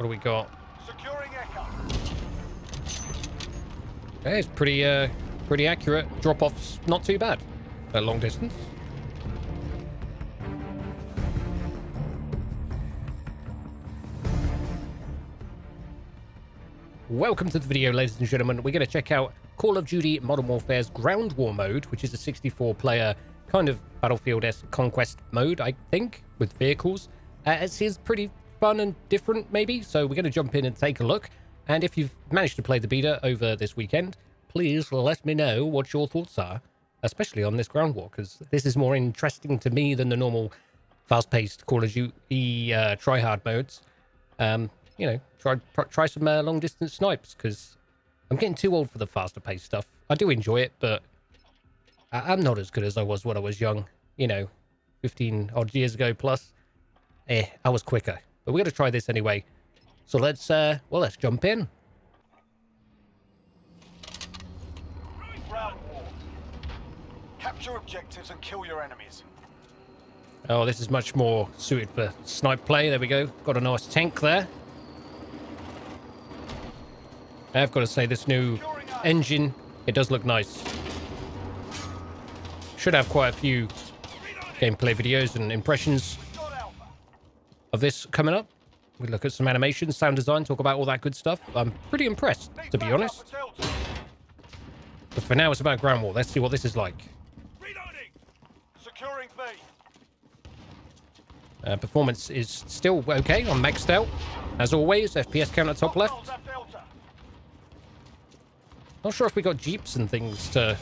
What do we got? Securing Echo. Okay, it's pretty, uh, pretty accurate. Drop-off's not too bad A long distance. Welcome to the video, ladies and gentlemen. We're going to check out Call of Duty Modern Warfare's Ground War mode, which is a 64-player kind of Battlefield-esque conquest mode, I think, with vehicles. Uh, it seems pretty fun and different, maybe, so we're going to jump in and take a look. And if you've managed to play the beta over this weekend, please let me know what your thoughts are, especially on this Ground War, because this is more interesting to me than the normal fast-paced Call of Duty uh, try-hard modes. Um, you know, try try some uh, long distance snipes because I'm getting too old for the faster paced stuff. I do enjoy it, but I am not as good as I was when I was young. You know, 15 odd years ago plus. Eh, I was quicker. But we're gonna try this anyway. So let's uh, well, let's jump in. War. Capture objectives and kill your enemies. Oh, this is much more suited for snipe play. There we go. Got a nice tank there. I've got to say, this new engine, it does look nice. Should have quite a few gameplay videos and impressions of this coming up. We look at some animations, sound design, talk about all that good stuff. I'm pretty impressed, to be honest. But for now, it's about ground war. Let's see what this is like. Uh, performance is still okay. I'm maxed out. As always, FPS count at top left. Not sure if we got jeeps and things to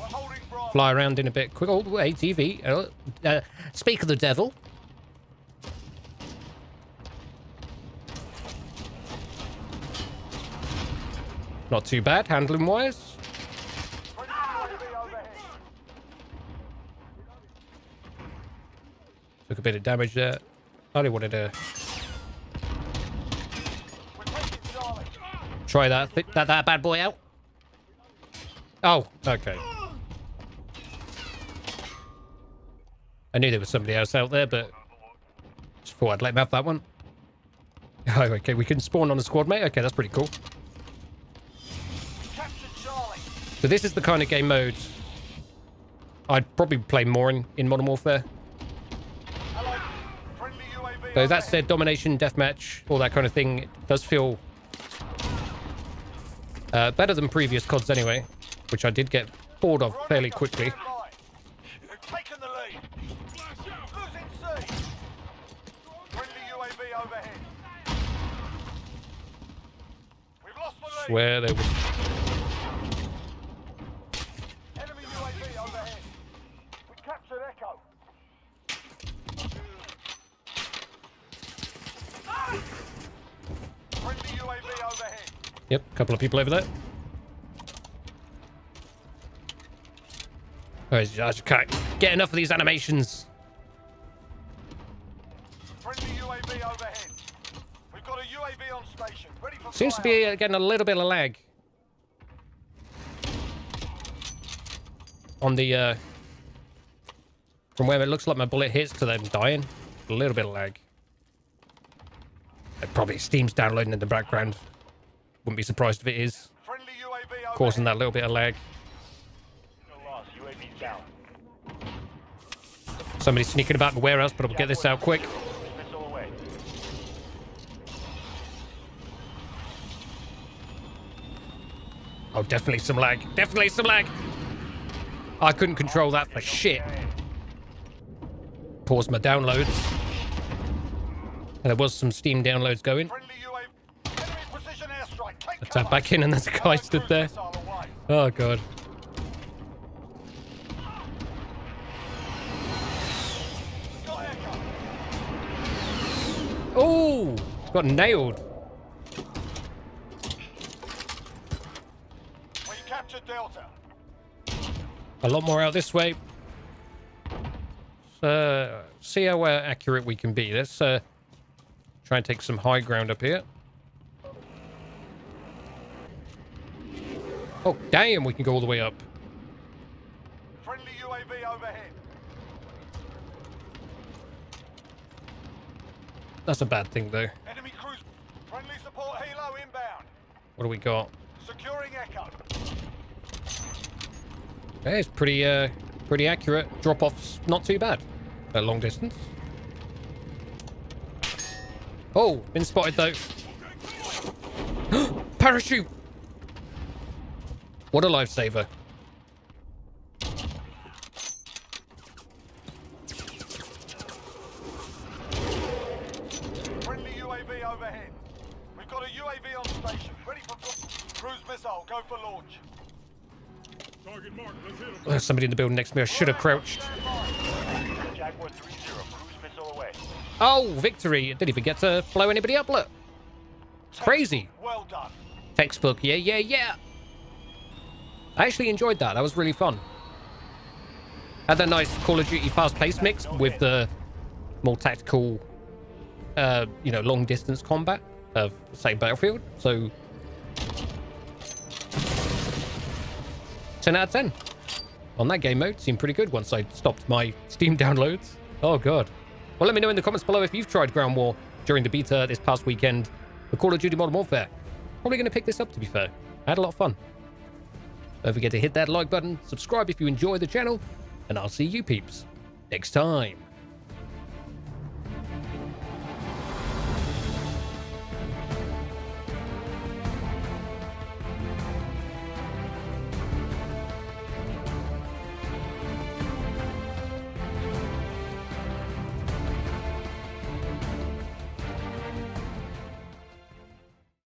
fly around in a bit quick. Oh, wait, ATV. Uh, uh, speak of the devil. Not too bad, handling wise. Took a bit of damage there. Only wanted to try that, that, that bad boy out. Oh, okay. I knew there was somebody else out there, but just thought I'd let him have that one. Oh, okay, we can spawn on a squad mate. Okay, that's pretty cool. So this is the kind of game mode I'd probably play more in, in Modern Warfare. So that said, domination, deathmatch, all that kind of thing it does feel uh, better than previous CODs anyway which I did get bored of fairly quickly. Swear they would. Captured Echo. UAV. Yep, a couple of people over there. I just can't get enough of these animations. Seems to be getting a little bit of lag. On the, uh, from where it looks like my bullet hits to them dying. A little bit of lag. It probably Steam's downloading in the background. Wouldn't be surprised if it is. Causing that little bit of lag. Somebody's sneaking about the warehouse, but I'll get this out quick. Oh, definitely some lag. Definitely some lag. I couldn't control that for shit. Pause my downloads. And there was some Steam downloads going. I tap back in and there's a guy stood there. Oh, God. Oh, got nailed. We captured Delta. A lot more out this way. Uh, see how uh, accurate we can be. Let's uh, try and take some high ground up here. Oh, damn, we can go all the way up. Friendly UAV overhead. That's a bad thing, though. Enemy cruise. Friendly support helo inbound. What do we got? Securing Echo. Okay, it's pretty, uh, pretty accurate. Drop-off's not too bad at long distance. Oh, been spotted though. Parachute! What a lifesaver. Friendly UAV overhead. We've got a UAV on station. Ready for cruise missile. Go for launch. Target marked. Let's hit him. There's somebody in the building next to me. I should have crouched. Stand by. Jaguar 3-0, cruise missile away. Oh, victory. Didn't even get to blow anybody up, look. Crazy. Well done. Textbook. Yeah, yeah, yeah. I actually enjoyed that. That was really fun. Had that nice Call of Duty fast-paced mix with the more tactical, uh, you know, long-distance combat of, say, Battlefield. So, 10 out of 10 on that game mode. Seemed pretty good once I stopped my Steam downloads. Oh, God. Well, let me know in the comments below if you've tried Ground War during the beta this past weekend for Call of Duty Modern Warfare. Probably going to pick this up, to be fair. I had a lot of fun. Don't forget to hit that like button, subscribe if you enjoy the channel, and I'll see you peeps next time.